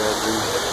Brasil.